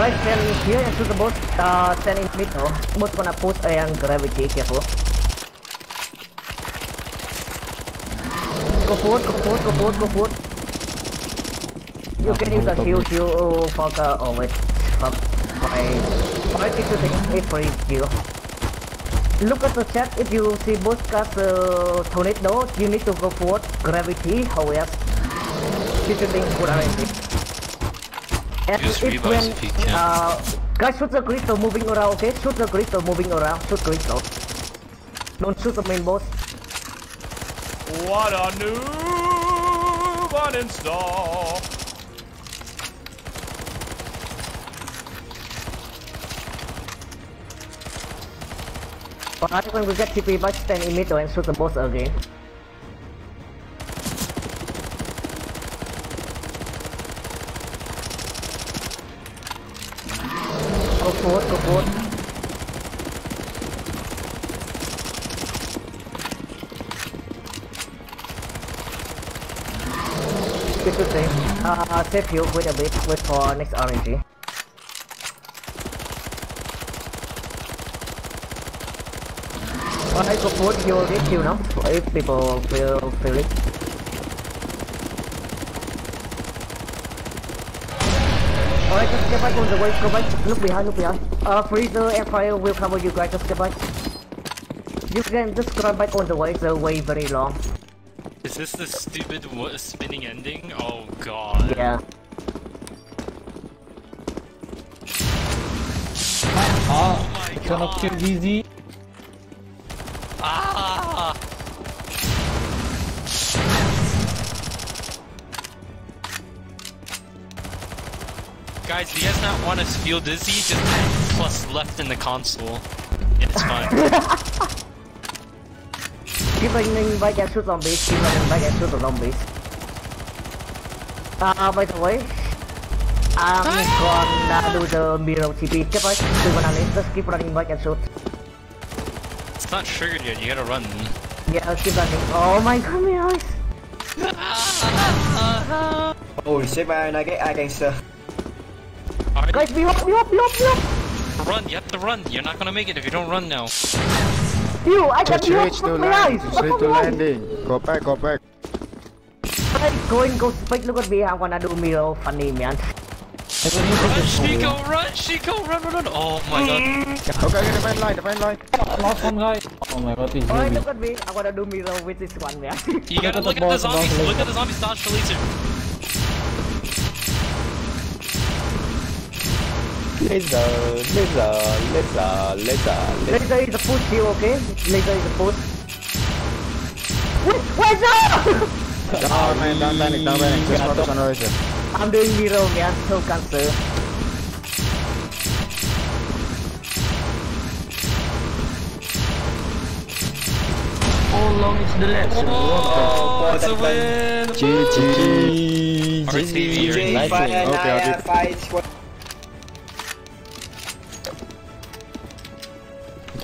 Alright, stand here shoot the boss. Uh, stand in mid, no? Boss gonna push and gravity, careful. Go forward, go forward, go forward, go forward. You can use a shield, shield, fuck, uh, oh wait. Fuck. My... Alright, it's shooting. It's for you. Look at the chat, if you see boss cast uh, tornado, you need to go forward. Gravity, however. Keep shooting, good RNG. And Use if revives when, if you can. uh, guys shoot the crystal moving around, okay? Shoot the crystal moving around, shoot crystal. Don't shoot the main boss. What a noob uninstall. Alright, when we get TP back, stand in middle and shoot the boss again. Go forward, go forward. Keep shooting. Uh, save you, wait a bit, wait for next RNG. Alright, go forward, get you now, if people feel, feel it. Alright, just get back on the way, go back, look behind, look behind. Uh, Freezer and Fire will cover you guys, just get back. You can just grab back on the way, the way very long. Is this the stupid wo- spinning ending? Oh god. Yeah. Oh my Cannot god. kill easy. Guys, do you guys not want to feel dizzy? Just add plus left in the console. It's fine. Keep running back and shoot zombies, keep running back and shoot the zombies. Uh, by the way, I'm gonna do the mirror TP. Keep back, we're gonna leave, just keep running back and shoot. it's not triggered yet, you gotta run. Yeah, keep running. Oh my god, my eyes! Holy shit man, I get eye cancer. Alright, Guys, be up, be up, be up, be up! run, you have to run. You're not gonna make it if you don't run now. You, I can Just be up, to fuck my eyes! Just Fuck reach to landing. Go back, go back. Alright, go and go speak, look at me, I'm gonna do mirror funny, man. I can Run, it Chico, run, Chico, run, run, run. Oh my god. Okay, the main line, the main line. Last one guy. Oh my god, he's Alright, look at me, I'm gonna do mirror with this one, man. You gotta Look look at at the the zombies. Look at the zombies dodge the laser. Laser, laser, laser, laser, laser. Laser is a push here, okay? Laser is a push. Wait, what's up? Down, man, down panic, down panic. Just focus on Razor. I'm doing mirror, man, so cancer. How long is the last? Oh, it's a win. GG. RTV, you're J in. Fire Okay,